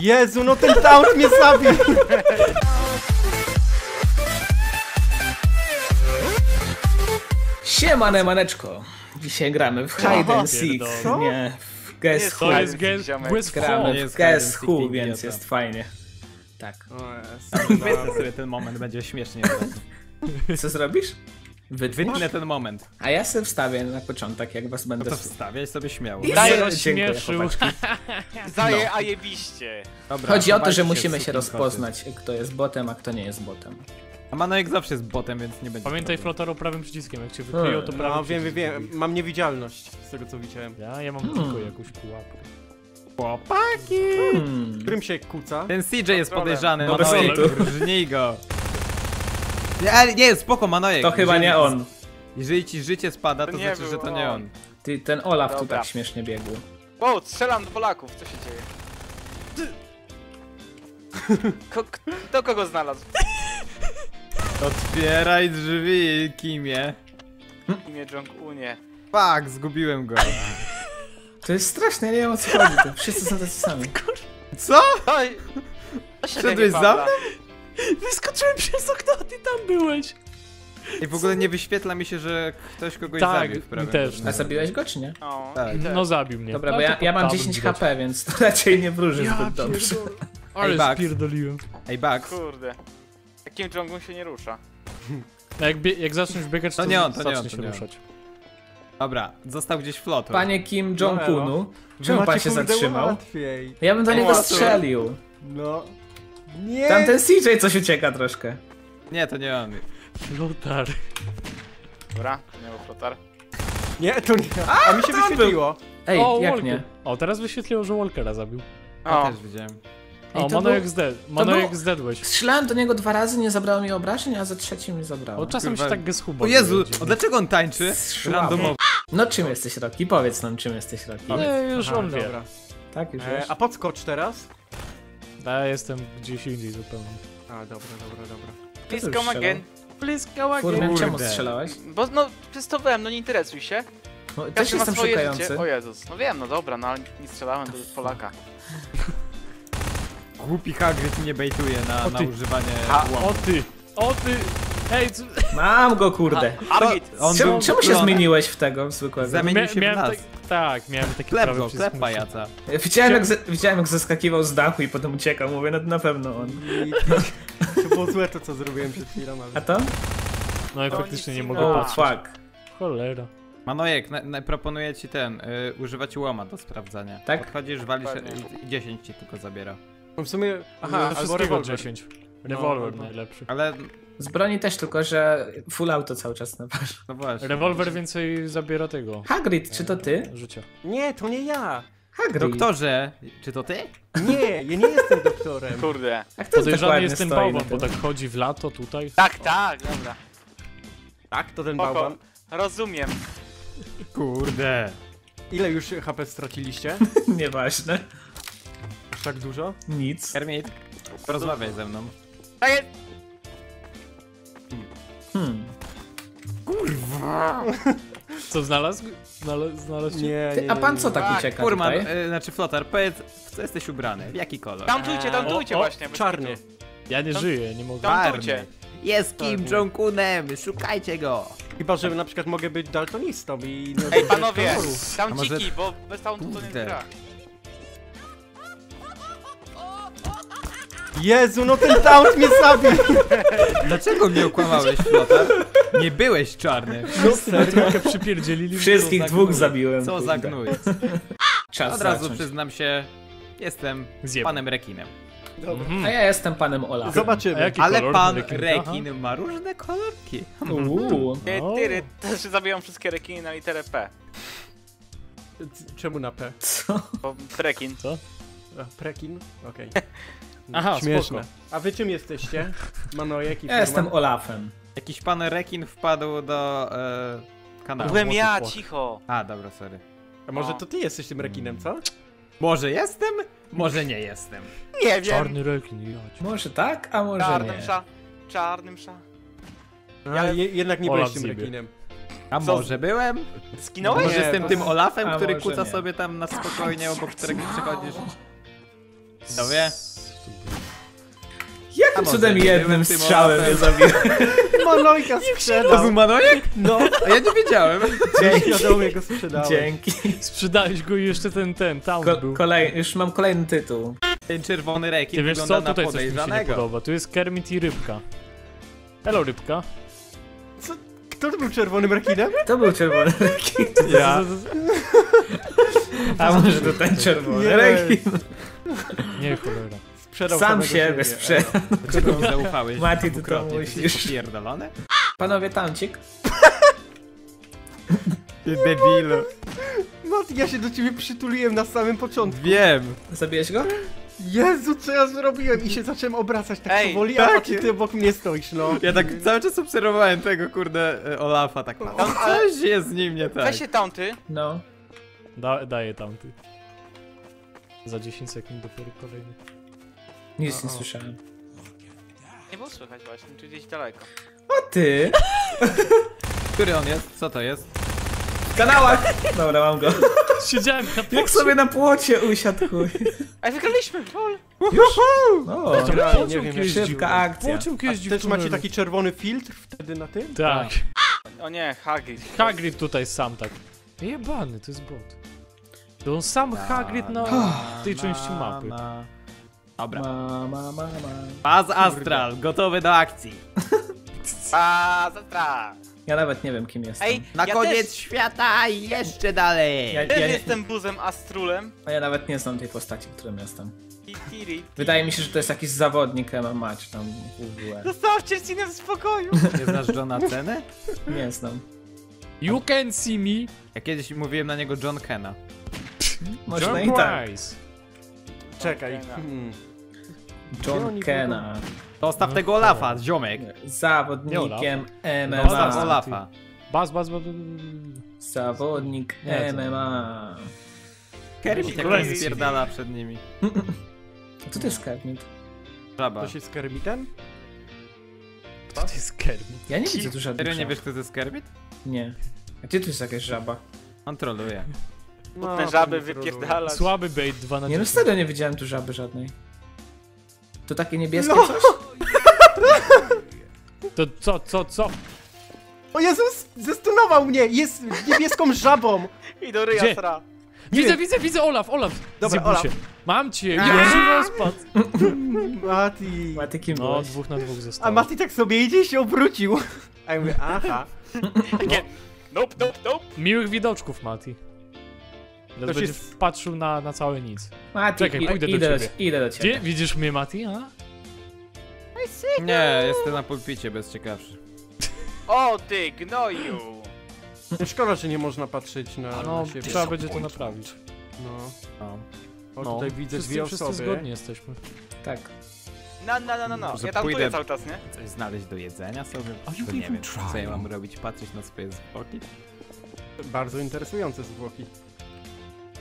Jezu, no ten taunt mnie zabił! Siemane maneczko. Dzisiaj gramy w Hide and Seek. pierdolę. Nie, w Guess Who. to jest Guess- Gramy Who. w Guess Who, więc jest fajnie. Tak. Wytnę sobie ten moment, będzie śmiesznie. Co zrobisz? Wytnę ten moment. A ja sobie wstawię na początek, jak was No będę... to wstawiaj sobie śmiało. I Daję se- rozśmieszył. chłopaczki. Zaje ajebiście. Dobra, Chodzi o to, że musimy się rozpoznać, kto jest botem, a kto nie jest botem. A Manojek zawsze jest botem, więc nie będzie Pamiętaj flotaro prawym przyciskiem, jak cię wykryją to prawym No wiem, wiem, wiem, mam niewidzialność z tego co widziałem. Ja, ja mam Hmm. tylko jakąś pułapkę. Chłopaki! Hmm. Którym się kuca? Ten CJ jest podejrzany, No kitu. rżnij go. Nie, ale nie, spoko Manojek. To chyba nie on. Jeżeli ci życie spada, to, To nie znaczy, był że to nie on. on. Ty, ten Olaf tu Dobra. tak śmiesznie biegł. Wow, strzelam do Polaków, co się dzieje? Ko kto kogo znalazł? Otwieraj drzwi, Kimie. Imię Jong-unie. Fuck, zgubiłem go. To jest straszne, ja nie wiem o co chodzi. To wszyscy są tacy sami. Co? To się Szedłeś za Pawla. Wyskoczyłem przez okno, a ty tam byłeś! I w ogóle nie wyświetla mi się, że ktoś kogoś Tak, zabił prawym też. A zabiłeś go, czy nie? O, Tak. i te- No zabił mnie. Dobra, No bo ja, ja mam tam 10 widać. HP, więc to raczej nie wróży Ja zbyt dobrze. Ale Bugs. spierdoliłem. Ej, Bugs. Kurde. Takim Jong-un się nie rusza. No jak, jak zaczniesz biegać, to, To nie on, to nie on, to się nie on. ruszać. Dobra, został gdzieś flotor. Panie Kim No, Jong-unu, czemu pan się zatrzymał? łatwiej. Ja bym do niego strzelił. No. Nie! Tamten CJ coś ucieka troszkę. Nie, to nie on. Flotar. Dobra, nie był flotar. Nie, to nie. A, mi się wyświetliło. Ej, o, jak Walker. nie? O, teraz wyświetliło, że Walkera zabił. Ja O, też widziałem. Ej, O, to Manojek był- zded. Manojek był- zdedłeś. Strzelałem do niego dwa razy, nie zabrało mi obrażeń, a za trzecim mi zabrało. O, czasem Kurwa. się tak geschuba. O Jezu, o, dlaczego on tańczy? Randomowo. No czym jesteś Rocky? Powiedz nam czym jesteś Rocky. Nie, już Aha, on wie. dobra. Tak, już E, a podskocz teraz? Ja jestem gdzieś indziej zupełnie. A, dobra, dobra, dobra. please come strzelał? again. Please go czemu Kurde. strzelałeś? Bo no, testowałem, no nie interesuj się. No, też Każdy ma jestem swoje szukający. życie. O Jezus, no wiem, no dobra, no ale nie strzelałem do Polaka. Głupi Hagrid mnie bejtuje na, O na ty. używanie A, O ty! O ty! Hej, co... Mam go kurde. Argit! On Czemu, był czemu się klon. zmieniłeś w tego zwykłego? Zamienił się w miałem nas. tak, tak, miałem taki Klep go, klep pajaca. Widziałem jak, ze, widziałem jak zeskakiwał z dachu i potem uciekał, mówię, no to na pewno on. I to było złe to, co zrobiłem przed chwilą, ale... A to? No i faktycznie nie mogę patrzeć. fuck. Cholera. Manojek, na, na, proponuję ci ten, y, używać łoma do sprawdzania. Tak? Podchodzisz, walisz i 10 ci tylko zabiera. No W sumie... Aha, Aha, albo wszystkiego rewolwer. 10. Rewolwer no. najlepszy. Ale, Z broni też, tylko że full auto cały czas napasz. no właśnie. Rewolwer więcej zabiera tego. Hagrid, czy to ty? Życia. Nie, to nie ja! Hagrid. Doktorze, czy to ty? Nie, ja nie jestem doktorem. Kurde. Jak to tak Podejrzany jest ten bałwan, na bo tak chodzi w lato tutaj. Tak, tak, dobra. Tak, to ten Spoko. bałwan. Rozumiem. Kurde. Ile już HP straciliście? Nieważne. Aż tak dużo? Nic. Kermit, porozmawiaj ze mną. Tak jest. Hmm. Co znalazł? Znalazł, znalazł? Nie, Ty, nie, a pan co tak Tak, ucieka Furman, tutaj? y, znaczy Flotar, powiedz, w co jesteś ubrany? W jaki kolor? Tamtujcie, tamtujcie O, o, właśnie. Czarny. Ja nie Tam- żyję, nie mogę. Tamtujcie. Jest Kim. Jong-unem, szukajcie go! Chyba, że na przykład mogę być daltonistą i... nie Ej, panowie, tam może- ciki, bo bez tauntu to nie gra. Jezu, no ten taunt mnie zabił! Dlaczego mnie okłamałeś, Flotar? Nie byłeś czarny. Wszyscy trochę przypierdzielili. Wszystkich dwóch zabiłem. Co za gnój. Czas Od razu zacząć. przyznam się, jestem Zjebał. panem rekinem. Mhm. A ja jestem panem Olafem. A Zobaczymy. jaki Ale kolor pan rekin? rekin ma różne kolorki. Uuu. Ty, O. tyry, też zabijam wszystkie rekiny na literę P. Czemu na P? Co? Bo rekin. A, Prekin? Okej. Aha, Śmieszne. spoko. A wy czym jesteście? Manojek i Ja jestem? Olafem. Jakiś pan rekin wpadł do e, kanału. Byłem ja, fuck. cicho. A, dobra, sorry. A może No. to ty jesteś tym rekinem, co? Może jestem? Może nie jestem. Nie wiem. Czarny rekin, jać. Może tak, a może Czarnym nie. sza. Czarnym sza. A, je, jednak nie Olaf byłeś tym rekinem. A Co? może byłem? Skinąłeś? Może Nie, jestem to- tym Olafem, a który może kuca nie. sobie tam na spokojnie, obok którego przechodzisz. To wie? Jakim może cudem nie jednym tym strzałem mnie zabił? Manojka To był sprzedał. Manojek? No, A ja nie wiedziałem. świadomie go sprzedałem. Dzięki. Sprzedałeś go i jeszcze ten, ten, tam Ko był. kolej, już mam kolejny tytuł. Ten czerwony rekin Ty wiesz wygląda co, tutaj na coś mi się nie podoba. Tu jest Kermit i rybka. Hello, rybka. Co? Kto to był czerwonym rekinem? To był czerwony rekin. Ja. A może to ten czerwony Nie. rekin? Nie, cholera. Sprzedał Sam siebie sprzedał. Dlaczego mi zaufałeś? Mati, ty to musisz. Jesteś Pierdolony? Panowie tamcik. Ty debilu. Mati, ja się do ciebie przytuliłem na samym początku. Wiem. Zabiłeś go? Jezu, co ja zrobiłem? I się zacząłem obracać tak Ej, powoli, a tak. Mati, ty obok mnie stoisz, no. Ja tak cały czas obserwowałem tego kurde e, Olafa, tak no, coś jest z nim nie tak. Weź się taunty. No. Da, daję tamty. Za 10 sekund dopiero kolejny. Nic nie słyszałem. Nie było słychać właśnie, czy gdzieś daleko. O ty! Który on jest? Co to jest? W kanałach! Dobra, mam go. Siedziałem na Jak płocie. sobie na płocie usiadł, chuj. Ej, wygraliśmy, lol. O, Ja Pociąg nie wiem, jeździł. szybka akcja. Pociąg A jeździł też macie taki czerwony filtr wtedy na tym? Tak. O nie, Hagrid. Hagrid tutaj sam tak. Jebany, to jest bot. To on sam Hagrid na tej części mapy. Dobra. Mama, mama. Baz Astral, gotowy do akcji. A, zatra. Ja nawet nie wiem kim jestem. Ej, Na ja koniec Też, świata i jeszcze dalej. Ja, też ja, jestem buzem Astrulem. a ja nawet nie znam tej postaci, którą jestem. Ti, tiri. Wydaje mi się, że to jest jakiś zawodnik MMA czy tam WWE. Zostawcie Cinę w spokoju. Nie znasz Johna Ceny? Nie znam. You can see me. Ja kiedyś mówiłem na niego John Kena. Można John i tak. Price. Czekaj. Hmm. John Kena. Zostaw No tego. Olafa, ziomek. Zawodnikiem Zostaw MMA. Olafa. Baz, baz, baz. Zawodnik MMA. Kermit jak spierdala przed nimi. Co to jest Kermit? Żaba. To się z Kermitem? To jest Kermit. Ja nie widzę tu żadnych Serio nie wiesz kto to jest Kermit? Nie. A gdzie tu jest jakaś żaba? On troluje. No, Te żaby wypierdalać. Słaby bait 2 na Nie no 10. serio nie widziałem tu żaby żadnej. To takie niebieskie No. coś? To co, co, co? O Jezus, zestunował mnie! Jest niebieską żabą! I do ryja sra. Widzę, widzę, widzę, Olaf, Olaf! Dobra, Zjebł Olaf. się. Mam cię, już rozpad. Mati. A ty kim No, byłeś? dwóch na dwóch zostało. A Mati tak sobie idzie i się obrócił. A ja mówię, aha. Nie. Nope, nope, nope. Miłych widoczków, Mati. Teraz To będzie się- patrzył na, na całe nic. Mati, Czekaj, i- pójdę do idę, ciebie. idę do ciebie. Gdzie? Widzisz mnie, Mati? A? Nie, jestem na pulpicie, bez ciekawszy. O ty gnoju. Szkoda, że nie można patrzeć na, No, na siebie. trzeba będzie to naprawić. No. No. O, No, tutaj widzę wszyscy, dwie wszyscy osoby. zgodni jesteśmy. Tak. No, no, no, no, no. Może Ja tam pójdę- cały czas, nie? Coś znaleźć do jedzenia sobie? To nie wiem, co ja mam robić, patrzeć na swoje zwłoki? Bardzo interesujące zwłoki.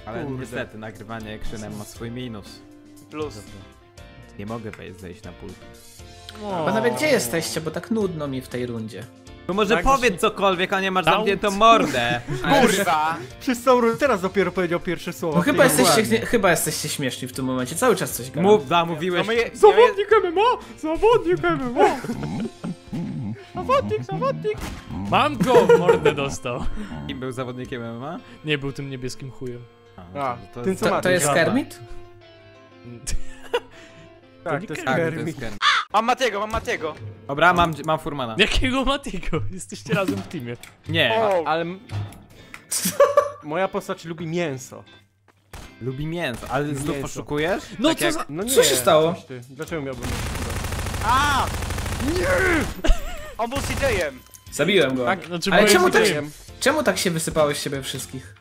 Ale Kurde. niestety, nagrywanie ekrzynem ma swój minus. Plus. Nie mogę wejść, zejść na pulpit. Panowie, gdzie jesteście? Bo tak nudno mi w tej rundzie. To może Tak, powiedz cokolwiek, a nie masz Doubt. zamkniętą mordę. Kurwa. Przez całą rundę teraz dopiero powiedział pierwsze słowa. No chyba jesteście, chyba jesteście śmieszni w tym momencie. Cały czas coś gadam. Mów, da, No mówiłeś. my je, Zawodnik MMA! Zawodnik MMA! zawodnik, zawodnik. Mam go! w Mordę dostał. Kim był zawodnikiem MMA? Nie był tym niebieskim chujem. A, to, ten co To, to jest. Kermit? Tak, nie to jest Tak, to Kermit. jest. Mam Matiego, mam Matiego. Dobra, mam, mam Furmana. Jakiego Matiego? Jesteście razem w teamie. Nie, O, Ale... Moja postać lubi mięso. lubi mięso, ale znów Mięso. poszukujesz? No tak co jak... za... No nie, Co się stało? Dlaczego miałbym... A! On był CJ-em. Zabiłem go. Tak, Znaczy, Ale czemu tak- Czemu tak się wysypałeś z siebie wszystkich?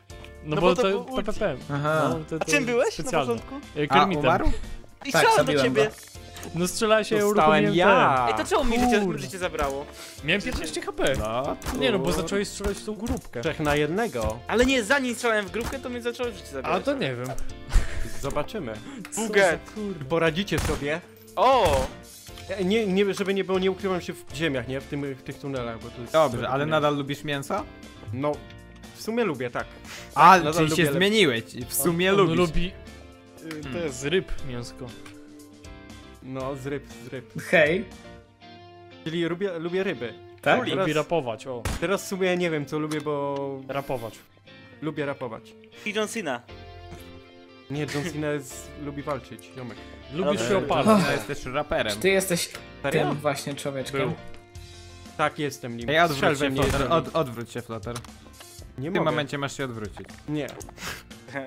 No, No bo bo to to był. PPP. Aha. No, to, A to czym byłeś na specjalne. początku? E, A, Kermitem. umarł? I Tak, strzelam do ciebie. go. No strzela się, Dostałem uruchomiłem ja. Ej, to czemu mi życie, życie zabrało? Miałem 15 HP. No, Nie no, bo zacząłeś strzelać w tą grupkę. Trzech na jednego. Ale nie, zanim strzelałem w grupkę, to mnie zaczęło życie zabierać. A to nie wiem. Zobaczymy. Kurde. Poradzicie sobie. O! E, Nie, nie, żeby nie było, nie ukrywam się w ziemiach, nie? W, tym, w tych tunelach, bo to jest... Dobrze, ale nadal lubisz mięso? No, w sumie lubię, tak. A, nadal czyli lubię się lep- zmieniłeś. W sumie On lubisz. lubi... Y, To jest ryb mięsko. No, z ryb, z ryb. Hej, Czyli lubię, lubię ryby. tak? Teraz- Lubi rapować, o. Teraz w sumie nie wiem co lubię, bo Rapować. lubię rapować. I John Cena. Nie, John Cena jest, lubi walczyć, ziomek. Lubisz Ale- się opalać. To jest też raperem. Czy ty jesteś Serio? tym właśnie człowieczkiem? Był. Tak, jestem nim. Ej, odwróć się, jestem Od, odwróć się, Flotar. W Nie tym mogę. momencie masz się odwrócić. Nie, Na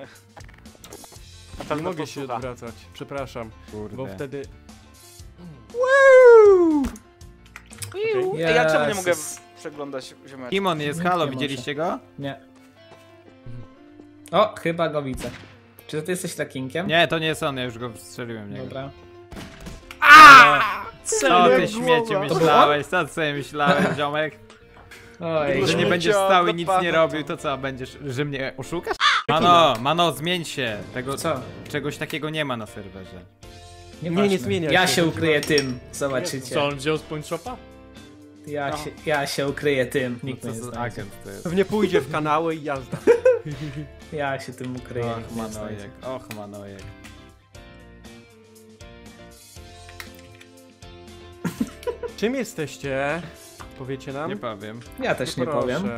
nie pewno mogę się posłucha. odwracać. Przepraszam, Kurde. bo wtedy... Ej, ja czemu nie mogę Jezus. przeglądać ziomeczka? Timon jest, Nie halo, widzieliście go? Nie. O, chyba go widzę. Czy to ty jesteś takinkiem? Nie, to nie jest on, ja już go strzeliłem w niego. Dobra. Co ty śmieci myślałeś? Co ty sobie myślałeś, ziomek? Oj, Że nie będziesz stał i do nic nie robił, to co, będziesz, że mnie oszukasz? Mano, mano, zmień się. Tego, co? Czegoś takiego nie ma na serwerze. Nie, nie zmienia Ja się. ukryję tym, zobaczycie. Co, on wziął z Point Shopa? Ja, No. się, ja się ukryję tym, nikt No mnie co nie za znajdzie. agent to jest. Pewnie pójdzie w kanały i jazda. Ja się tym ukryję, Och, nikt mnie nie znajdzie. manojek, och, manojek. Czym jesteście? Powiecie nam? Nie powiem. Ja też nie Proszę. powiem.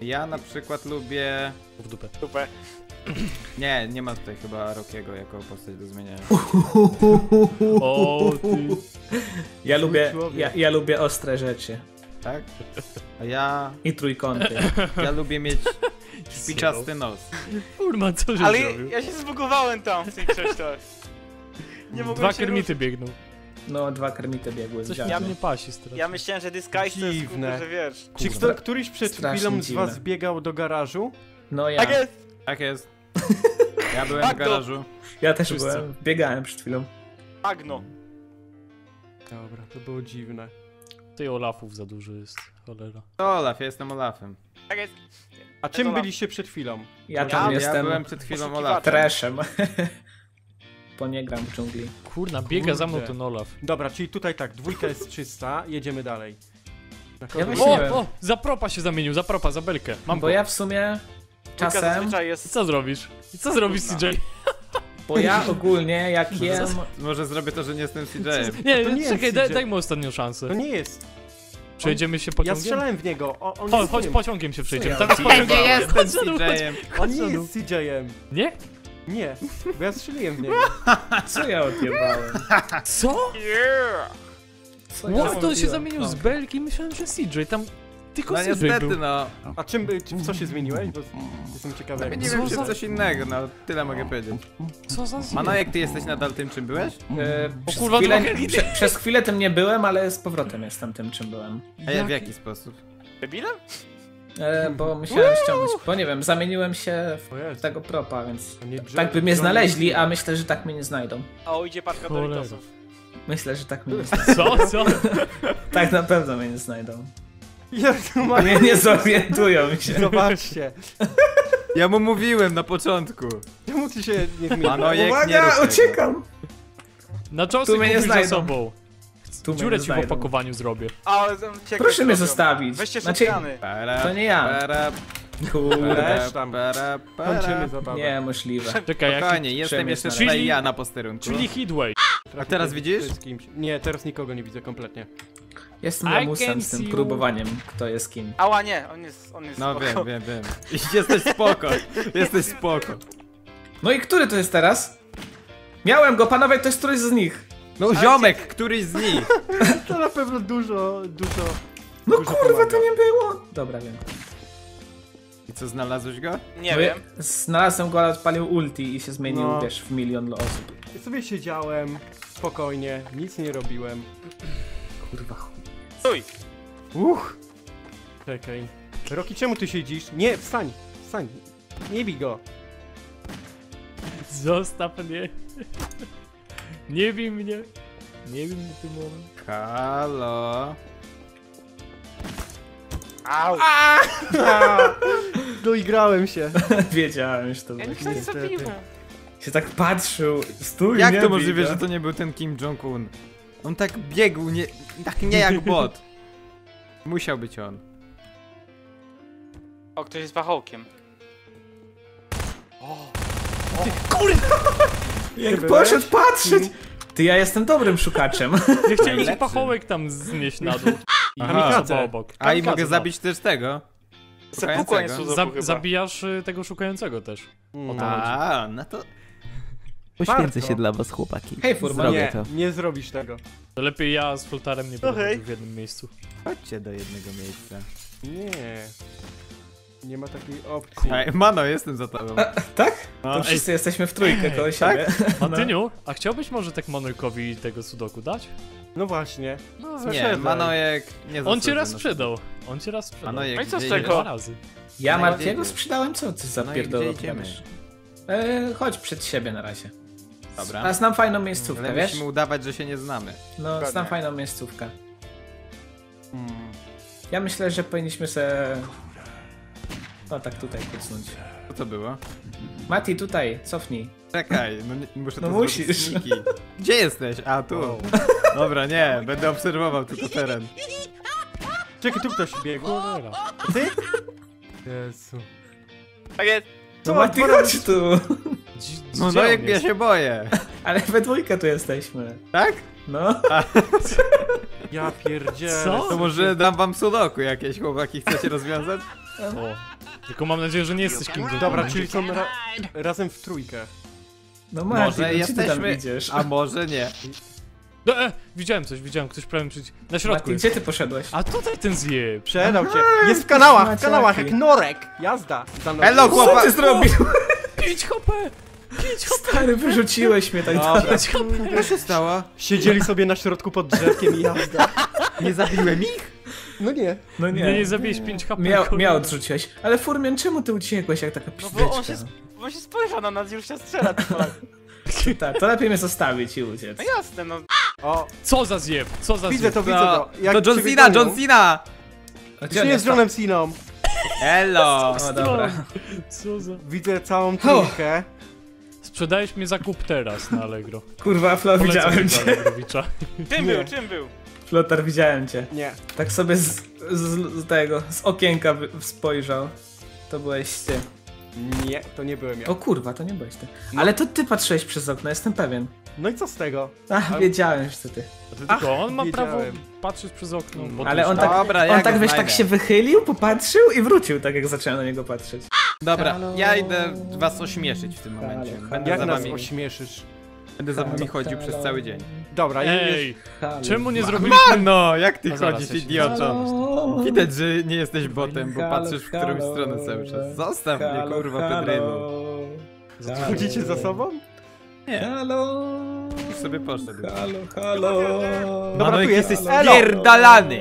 Ja na przykład lubię... W dupę. Super. Nie, nie ma tutaj chyba Rockiego jako postać do zmieniania. O, ty. Ja lubię, ja, ja lubię ostre rzeczy. Tak? A ja... I trójkąty. Ja lubię mieć szpiczasty nos. Kurma, co żeś Ale zrobił? ja się zbugowałem tam w tej. Nie mogłem Dwa się kermity biegną. No, dwa kermity biegły. Coś widziałem. mi tu nie pasi strasznie. Ja myślałem, że Disguise to jest kurde, że wiesz. Czy kto, któryś przed Strasznie chwilą z dziwne. was biegał do garażu? No ja. Tak jest! Tak jest. Ja byłem w garażu. Ja też Wszyscy. byłem. Biegałem przed chwilą. Magno. Dobra, to było dziwne. Ty Olafów za dużo jest, cholera. To Olaf, ja jestem Olafem. Tak jest. A czym Olaf. byliście przed chwilą? Ja Ja- tam Ja jestem byłem przed chwilą. Olafem. treszem. Bo nie gram w dżungli. Kurna, biega za mną Kurde. ten Olaf. Dobra, czyli tutaj tak, dwójka jest czysta, jedziemy dalej. Ja. O, o, za propa się zamienił, za propa, za belkę. Mam Bo go. ja w sumie Czasem. zazwyczaj I jest... co zrobisz? I co zrobisz. CJ? bo ja ogólnie jak jem, Może zrobię to, że nie jestem CJ-em. Nie, To nie czekaj, jest daj, CJ. daj mu ostatnią szansę. To nie jest. Przejedziemy się Ja pociągiem? strzelałem w niego. O, on Chodź, jest chodź pociągiem się przejdziemy. ja Teraz Ja pociągiem. chodź. CJ-em. On nie jest CJ-em. Nie? Nie, bo ja strzeliłem w niego. co ja odjebałem? Co? Yeah! Co ja What? To się zamienił z No. belki myślałem, że CJ. Tam tylko No CJ niestety, był. no. A czym, w co się zmieniłeś? Bo jestem ciekawy. jak- Nie Co wiem, czy za- coś innego, no. Tyle mogę powiedzieć. Co za zje- Manojek, ty jesteś nadal tym, czym byłeś? E, przez, kurwa, chwilę, prze, przez chwilę tym nie byłem, ale z powrotem jestem tym, czym byłem. A ja w jaki sposób? Debilem? E, bo musiałem ściągnąć, bo nie wiem, zamieniłem się w tego propa, więc nie tak by mnie znaleźli, a myślę, że tak mnie nie znajdą. A o, idzie paczka. Doritosów. Myślę, że tak mnie nie znajdą. Co? Co? Tak na pewno mnie nie znajdą. Jezu, ma... Mnie nie zorientują się. Zobaczcie. Ja mu mówiłem na początku. Czemu ty się nie zmieniłeś? Nie Uwaga, tego. uciekam! Na czosy Tu mnie nie znajdą. sobą. Tu mnie Dziurę ci w znajdą. opakowaniu zrobię. Ciekawe Proszę mnie zostawić. Weźcie Znaczy-. Para, To nie ja. Para, Kurde. Tam. para, para. Kończymy zabawę. Nie, możliwe. Czekaj, jaki... Spokojnie, jestem Przemysł jeszcze na tutaj razie. ja na posterunku. Czyli Heatway. A teraz widzisz? Z kimś. Nie, teraz nikogo nie widzę kompletnie. Jestem I lamusem can z tym you. próbowaniem, kto jest kim. Ała nie, on jest, on jest No spoko. wiem, wiem, wiem. Jesteś spoko, jesteś spoko. No i który to jest teraz? Miałem go, panowie, to jest któryś z nich. No ziomek, któryś z nich. To na pewno dużo, dużo... No Dużo kurwa, pomaga. to nie było. Dobra, wiem. I co, znalazłeś go? Nie Bo wiem. Znalazłem go, ale odpalił ulti i się zmienił, No. wiesz, w milion osób. Ja sobie siedziałem, spokojnie, nic nie robiłem. Kurwa chuj. Stój! Uch. Czekaj. Roki, czemu ty siedzisz? Nie, wstań, wstań. Nie bij go. Zostaw mnie. Nie bij mnie. Nie bij mnie tym moment. Halo. Au! Doigrałem się. Wiedziałem, że to Ja będzie. nic nie Niestety. zrobiłem. Się tak patrzył. Stój, Jak nie to bij możliwe, że to nie był ten Kim Jong-un? On tak biegł, nie, tak nie jak bot. Musiał być on. O, ktoś jest pachołkiem. Jak Ty poszedł byłeś? patrzeć! Ty, ja jestem dobrym szukaczem. Ja chciałem ci pachołek tam znieść na dół. I Aha. kamikadze obok. A i mogę zabić też tego. Sepukła nie Szukającego. są Za, chyba. zabijasz y, tego szukającego też. O to chodzi. A, no to... Poświęcę się dla was, chłopaki. Hej, Furman. Nie, nie zrobisz tego. To lepiej ja z flotarem nie będę chodził w jednym miejscu. Chodźcie do jednego miejsca. Nie. Nie ma takiej opcji. Ej, Mano, jestem za tobą. Tak? No. To wszyscy jesteśmy w trójkę koło siebie. Martyniu, a chciałbyś może tak Monojkowi tego sudoku dać? No właśnie. No, Nie, Zaszedłem. Manojek nie On cię raz sprzedał. On cię raz sprzedał. Manojek, No i co z tego? Dwa idziesz? razy. Ja No Martiego sprzedałem? Co ty za No pierdolę? E, chodź przed siebie na razie. Dobra. A znam fajną miejscówkę, Ale wiesz? musimy udawać, że się nie znamy. No, Dokładnie. znam fajną miejscówkę. Mm. Ja myślę, że powinniśmy se... O, tak tutaj kucnąć. Co to było? Mati, tutaj, cofnij. Czekaj, no nie, muszę No to musisz. Gdzie jesteś? A, tu. Wow. Dobra, nie, będę obserwował tylko teren. Czekaj, tu ktoś biegł. Cholera. Jezu. Tak jest. No Co, Mati, chodź tu! No, no jak ja się boję. Ale we dwójkę tu jesteśmy. Tak? No. Ja pierdzielę. Co? To może dam wam sudoku jakieś, chłopaki, chcecie rozwiązać? O. Tylko mam nadzieję, że nie jesteś Kingdom. Dobra, czyli są ra razem w trójkę. No Może no, gdzie ty tam jesteśmy, idziesz? a może nie. No, e, widziałem coś, widziałem, ktoś prawie przyjdzie. Na środku jest. gdzie ty poszedłeś? A tutaj ten zjeb. Przedał cię. Jest w kanałach, w kanałach, jak norek. Jazda. Za. Hello, Co chłopak! ty zrobił? 5 HP! 5 HP! Stary, wyrzuciłeś mnie tak Dobra. dalej. Co się stało? Siedzieli sobie na środku pod drzewkiem i jazda. Nie zabiłem ich? No nie. No Nie, nie zabiłeś 5 HP. Miał, miał odrzuciłeś. Ale Furmian, czemu ty uciekłeś jak taka No pizdeczka? bo on się, bo się spojrzał na nas i już się strzela. Tak, to lepiej mnie zostawić i uciec. No jasne, no. O, Co za zjeb? Co za widzę zjeb? to, widzę No, to. Jak to John Cena. John Cena! A Czy nie jest Johnem Ceną? Hello! O, dobra. Co za... Widzę całą trójkę. Sprzedałeś mnie za kup teraz na Allegro. Kurwa, Flo, widziałem cię. Czym był, czym był? Flotar, widziałem cię. Nie. Tak sobie z, z, z tego, z okienka spojrzał. To byłeś ty. Nie, to nie byłem ja. O kurwa, to nie byłeś ty. Ale to ty patrzyłeś przez okno, jestem pewien. No i co z tego? Ach, A- wiedziałem, że to ty. Tylko on ma prawo patrzeć przez okno. bo to Ale jest- on tak, Dobra, ja on go tak wiesz, tak się wychylił, popatrzył i wrócił, tak jak zacząłem na niego patrzeć. Dobra, Halo? ja idę was ośmieszyć w tym momencie. Halo, Będę Jak za nas wami, ośmieszysz? będę za wami chodził przez cały dzień. Dobra, Ej, Halo. czemu nie zrobiliśmy... No, jak ty zaraz, chodzisz, ja się- idioto? Halo? Widać, że nie jesteś botem, bo Halo, patrzysz w którąś halo. stronę cały czas. Zostaw mnie, Halo, kurwa, halo. pedrynu. Halo. Chodzicie za sobą? Nie, Halo. już sobie poszedł. Halo, halo. Dobra, tu jesteś Elo. spierdalany!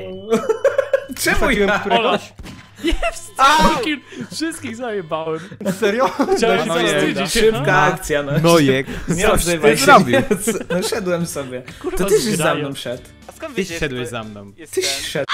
Czemu ja? któregoś. Jest! Kill! Wszystkich zajebałem. Serio? Chciałem się No zawstydzić. Szybka akcja, no. Nojek, Nie coś odzywaj ty się. zrobił. No szedłem sobie. Kurwa, To ty żeś za mną szedł. A skąd Tyś wiecie, szedłeś za mną. Szedł.